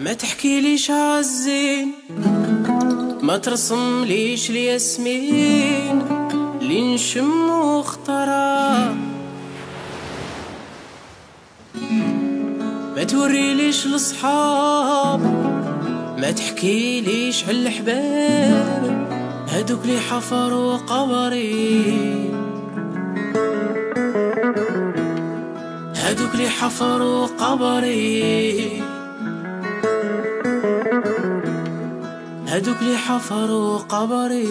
ما تحكي ليش عالزين ما ترسم ليش الياسمين اللي نشم واخترع ما توري ليش الصحاب ما تحكي ليش عالحباب هادوك لي حفروا قبري هادوك لي حفروا قبري هادوك لي حفروا قبري.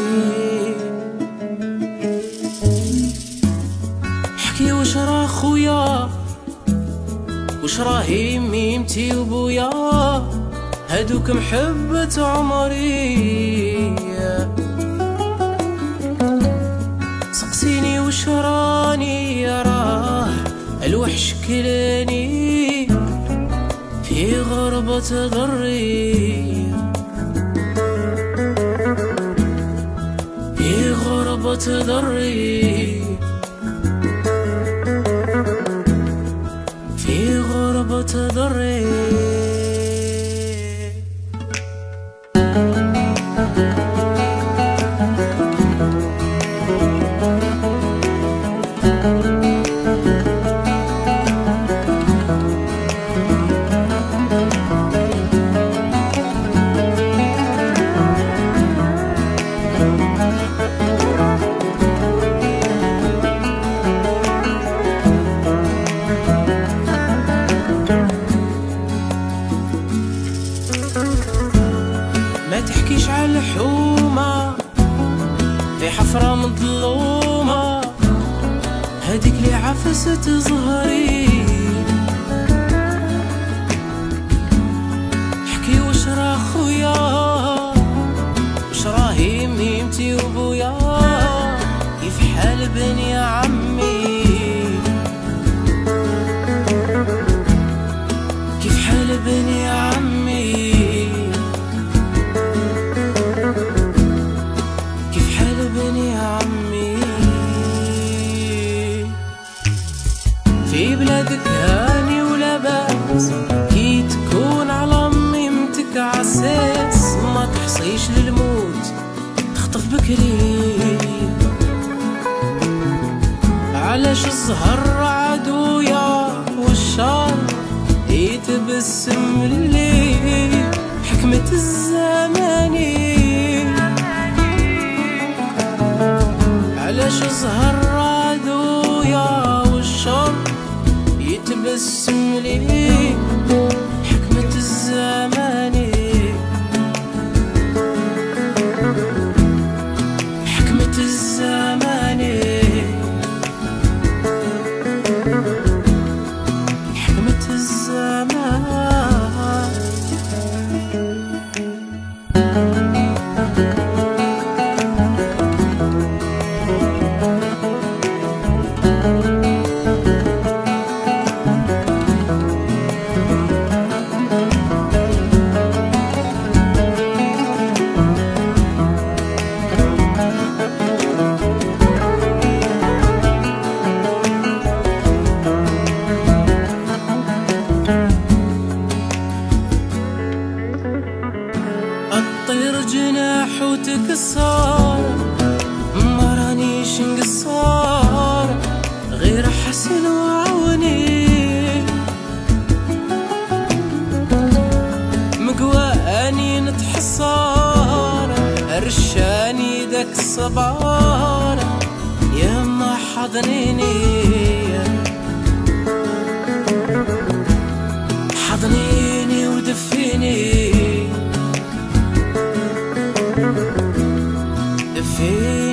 حكي وش راه خويا وش راهي ميمتي وبويا. هادوك محبة عمري. سقسيني وش راني راه الوحش كلاني في غربة ضري غربة ضري في غربة ضري ما الحومة في حفرة مظلومة. هاديك اللي عفست ظهري حكي وش راه خويا وش راهي ميمتي وبويا. كيف حال بني عمي؟ عساس ما تحصيش للموت تخطف بكري علاش الزهر عدويا والشر يتبسم الليل حكمة الزماني علاش زهر عدويا والشر يتبسم لي قصارة ما رانيش نقصارة غير حسن وعوني. مقواني نتحصار رشاني داك الصبار. يما حضنيني. حضنيني ودفيني. thank you defeito.